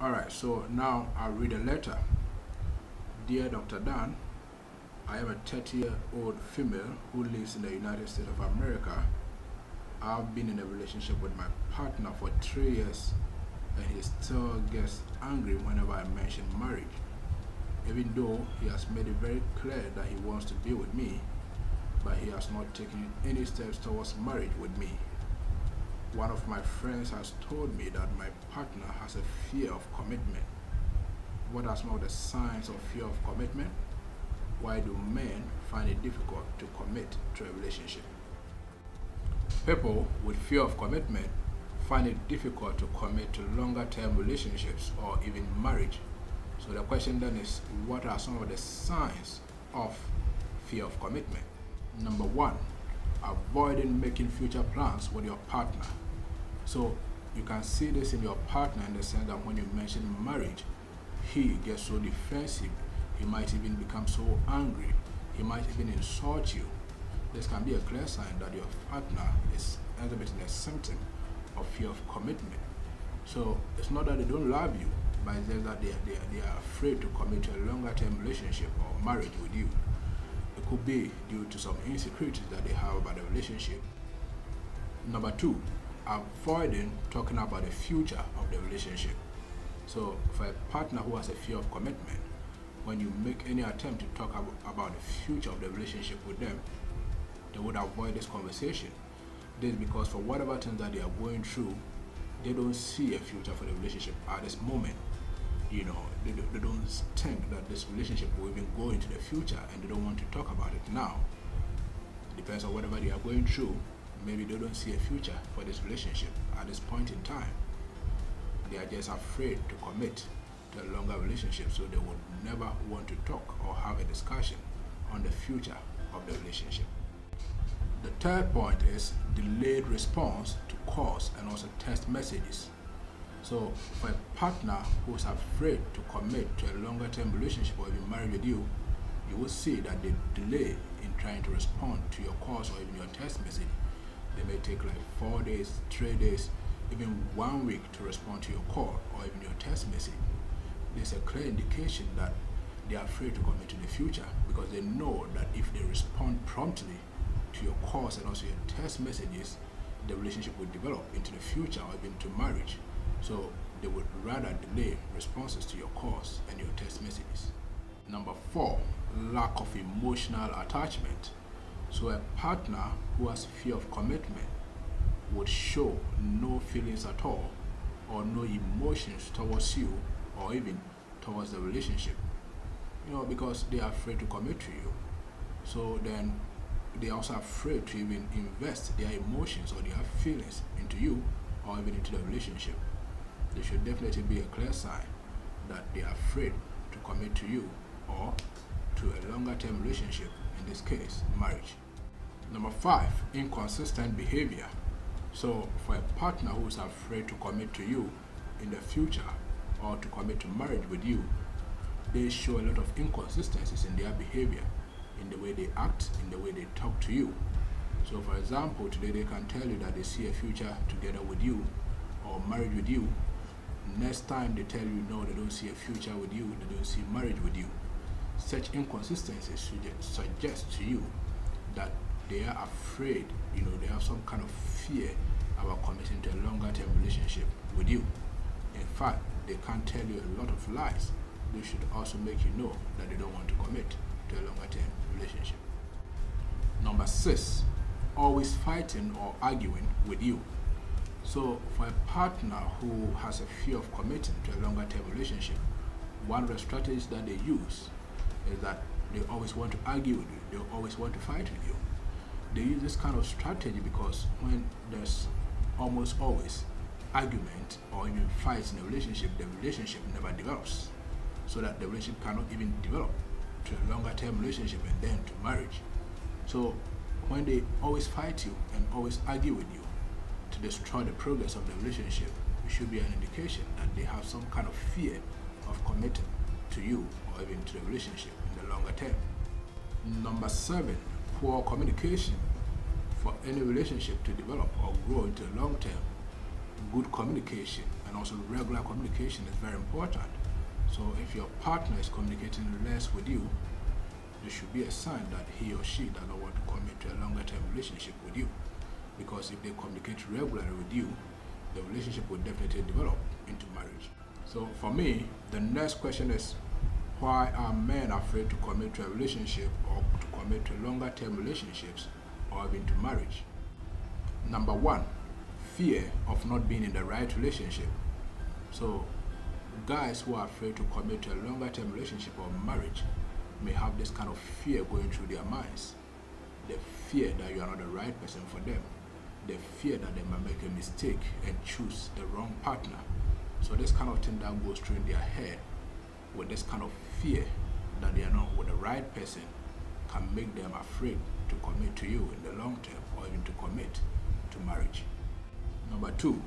Alright, so now I'll read a letter. Dear Dr. Dan, I am a 30 year old female who lives in the United States of America. I've been in a relationship with my partner for three years and he still gets angry whenever I mention marriage. Even though he has made it very clear that he wants to be with me, but he has not taken any steps towards marriage with me. One of my friends has told me that my partner has a fear of commitment. What are some of the signs of fear of commitment? Why do men find it difficult to commit to a relationship? People with fear of commitment find it difficult to commit to longer term relationships or even marriage. So the question then is what are some of the signs of fear of commitment? Number one, avoiding making future plans with your partner. So you can see this in your partner in the sense that when you mention marriage, he gets so defensive, he might even become so angry, he might even insult you. This can be a clear sign that your partner is exhibiting a symptom of fear of commitment. So it's not that they don't love you, but it's just that they are, they, they are afraid to commit to a longer term relationship or marriage with you. It could be due to some insecurities that they have about the relationship. Number two, avoiding talking about the future of the relationship. So, for a partner who has a fear of commitment, when you make any attempt to talk about the future of the relationship with them, they would avoid this conversation. This is because for whatever things that they are going through, they don't see a future for the relationship at this moment. You know, they, they don't think that this relationship will even go into the future and they don't want to talk about it now. It depends on whatever they are going through. Maybe they don't see a future for this relationship at this point in time. They are just afraid to commit to a longer relationship, so they would never want to talk or have a discussion on the future of the relationship. The third point is delayed response to calls and also text messages. So for a partner who's afraid to commit to a longer term relationship or even marry with you, you will see that they delay in trying to respond to your calls or even your text message. They may take like four days, three days, even one week to respond to your call or even your text message. There's a clear indication that they are afraid to commit to the future because they know that if they respond promptly to your calls and also your text messages, the relationship will develop into the future or even to marriage. So they would rather delay responses to your calls and your text messages. Number four, lack of emotional attachment. So a partner who has fear of commitment would show no feelings at all or no emotions towards you or even towards the relationship. You know, because they are afraid to commit to you. So then they are also afraid to even invest their emotions or their feelings into you or even into the relationship. There should definitely be a clear sign that they are afraid to commit to you or to a longer term relationship, in this case, marriage. Number five, inconsistent behavior. So, for a partner who is afraid to commit to you in the future or to commit to marriage with you, they show a lot of inconsistencies in their behavior in the way they act, in the way they talk to you. So, for example, today they can tell you that they see a future together with you or marriage with you. Next time they tell you no, they don't see a future with you, they don't see marriage with you. Such inconsistencies suggest to you that they are afraid, you know, they have some kind of fear about committing to a longer term relationship with you. In fact, they can't tell you a lot of lies. They should also make you know that they don't want to commit to a longer term relationship. Number six, always fighting or arguing with you. So, for a partner who has a fear of committing to a longer term relationship, one of the strategies that they use is that they always want to argue with you, they always want to fight with you. They use this kind of strategy because when there's almost always argument or even fights in a relationship, the relationship never develops. So that the relationship cannot even develop to a longer term relationship and then to marriage. So when they always fight you and always argue with you to destroy the progress of the relationship, it should be an indication that they have some kind of fear of committing to you or even to the relationship in the longer term. Number seven, poor communication. For any relationship to develop or grow into a long term, good communication and also regular communication is very important. So if your partner is communicating less with you, there should be a sign that he or she does not want to commit to a longer term relationship with you. Because if they communicate regularly with you, the relationship will definitely develop into marriage. So for me, the next question is why are men afraid to commit to a relationship or to commit to longer term relationships or even to marriage? Number one, fear of not being in the right relationship. So guys who are afraid to commit to a longer term relationship or marriage may have this kind of fear going through their minds. The fear that you are not the right person for them. The fear that they might make a mistake and choose the wrong partner. So this kind of thing that goes through in their head with this kind of fear that they are not with the right person can make them afraid to commit to you in the long term or even to commit to marriage. Number two,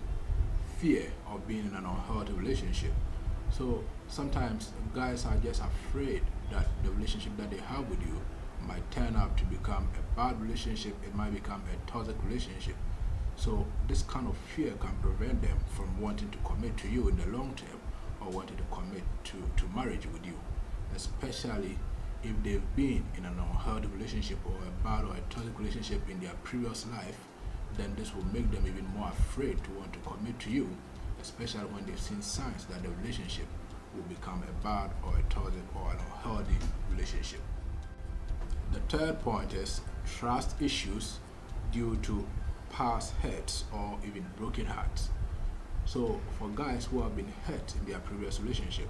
fear of being in an unhealthy relationship. So sometimes guys are just afraid that the relationship that they have with you might turn out to become a bad relationship, it might become a toxic relationship. So this kind of fear can prevent them from wanting to commit to you in the long term or wanting to commit to, to marriage with you, especially if they've been in an unhealthy relationship or a bad or a toxic relationship in their previous life, then this will make them even more afraid to want to commit to you, especially when they've seen signs that the relationship will become a bad or a toxic or an unhealthy relationship. The third point is trust issues due to past hurts or even broken hearts. So for guys who have been hurt in their previous relationship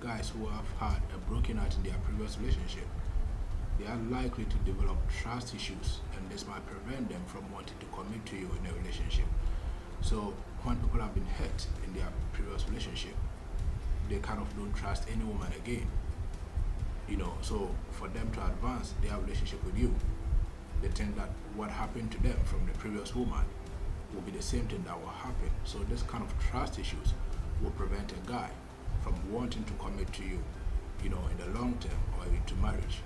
guys who have had a broken heart in their previous relationship, they are likely to develop trust issues and this might prevent them from wanting to commit to you in a relationship. So when people have been hurt in their previous relationship, they kind of don't trust any woman again. You know, so for them to advance their relationship with you, they think that what happened to them from the previous woman will be the same thing that will happen. So this kind of trust issues will prevent a guy from wanting to commit to you, you know, in the long term or even to marriage.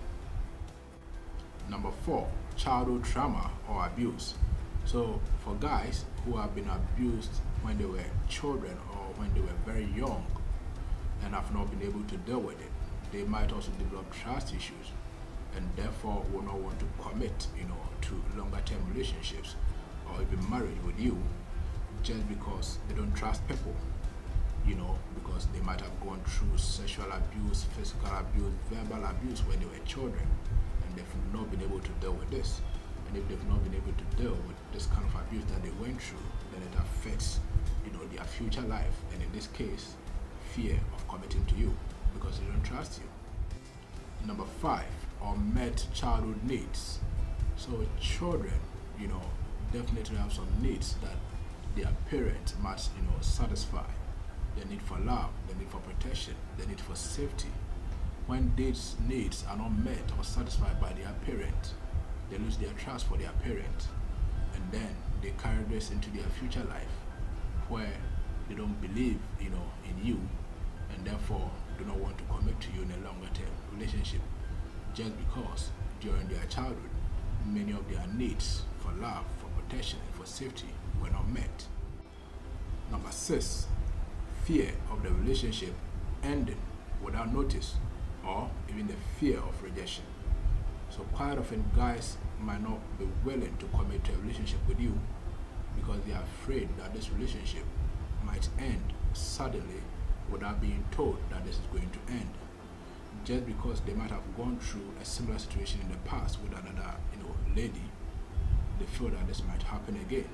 Number four, childhood trauma or abuse. So for guys who have been abused when they were children or when they were very young and have not been able to deal with it, they might also develop trust issues and therefore will not want to commit, you know, to longer term relationships or even marriage with you just because they don't trust people, you know, because they might have gone through sexual abuse, physical abuse, verbal abuse when they were children and they've not been able to deal with this. And if they've not been able to deal with this kind of abuse that they went through, then it affects, you know, their future life. And in this case, fear of committing to you because they don't trust you. Number five, unmet childhood needs. So children, you know, definitely have some needs that their parents must, you know, satisfy. The need for love, the need for protection, the need for safety. When these needs are not met or satisfied by their parents, they lose their trust for their parents. And then they carry this into their future life where they don't believe, you know, in you and therefore do not want to commit to you in a longer term relationship just because during their childhood many of their needs for love, for protection, and for safety were not met. Number six, fear of the relationship ending without notice or even the fear of rejection. So quite often guys might not be willing to commit to a relationship with you because they are afraid that this relationship might end suddenly without being told that this is going to end just because they might have gone through a similar situation in the past with another you know lady they feel that this might happen again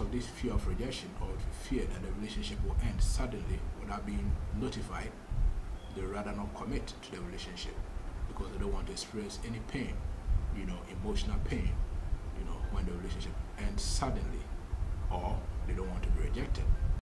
because of this fear of rejection or fear that the relationship will end suddenly without being notified they rather not commit to the relationship because they don't want to experience any pain you know emotional pain you know when the relationship ends suddenly or they don't want to be rejected